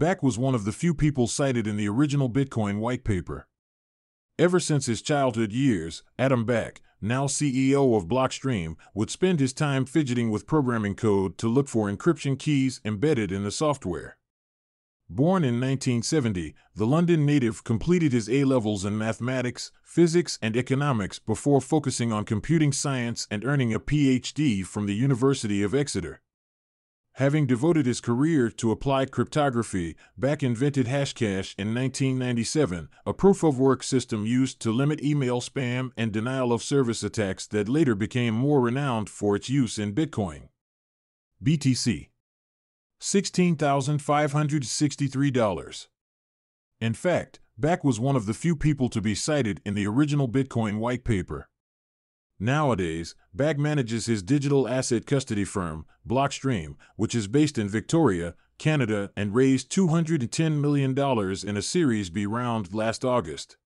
Back was one of the few people cited in the original Bitcoin white paper. Ever since his childhood years, Adam Back, now CEO of Blockstream, would spend his time fidgeting with programming code to look for encryption keys embedded in the software. Born in 1970, the London native completed his A levels in mathematics, physics, and economics before focusing on computing science and earning a PhD from the University of Exeter. Having devoted his career to applied cryptography, Back invented Hashcash in 1997, a proof of work system used to limit email spam and denial of service attacks that later became more renowned for its use in Bitcoin. BTC $16,563. In fact, Back was one of the few people to be cited in the original Bitcoin white paper. Nowadays, Back manages his digital asset custody firm, Blockstream, which is based in Victoria, Canada, and raised $210 million in a Series B round last August.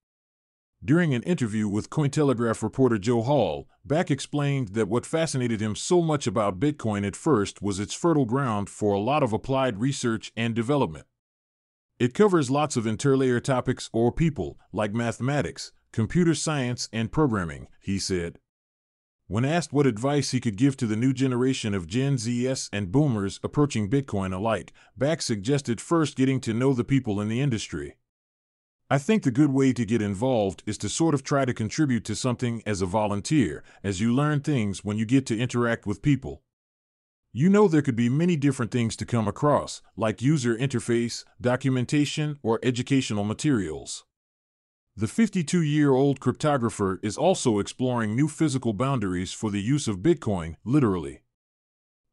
During an interview with Cointelegraph reporter Joe Hall, Back explained that what fascinated him so much about Bitcoin at first was its fertile ground for a lot of applied research and development. It covers lots of interlayer topics or people, like mathematics, computer science, and programming, he said. When asked what advice he could give to the new generation of Gen Zs and boomers approaching Bitcoin alike, Back suggested first getting to know the people in the industry. I think the good way to get involved is to sort of try to contribute to something as a volunteer, as you learn things when you get to interact with people. You know, there could be many different things to come across, like user interface, documentation, or educational materials. The 52 year old cryptographer is also exploring new physical boundaries for the use of Bitcoin, literally.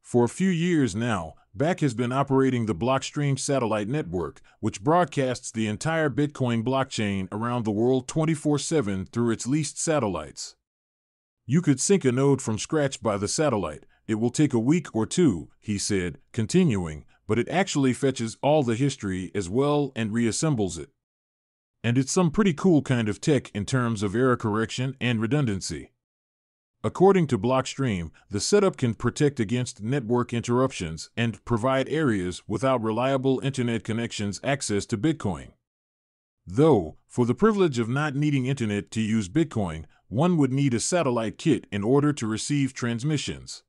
For a few years now, Back has been operating the Blockstream satellite network, which broadcasts the entire Bitcoin blockchain around the world 24 7 through its leased satellites. You could sync a node from scratch by the satellite. It will take a week or two, he said, continuing, but it actually fetches all the history as well and reassembles it. And it's some pretty cool kind of tech in terms of error correction and redundancy. According to Blockstream, the setup can protect against network interruptions and provide areas without reliable internet connections access to Bitcoin. Though, for the privilege of not needing internet to use Bitcoin, one would need a satellite kit in order to receive transmissions.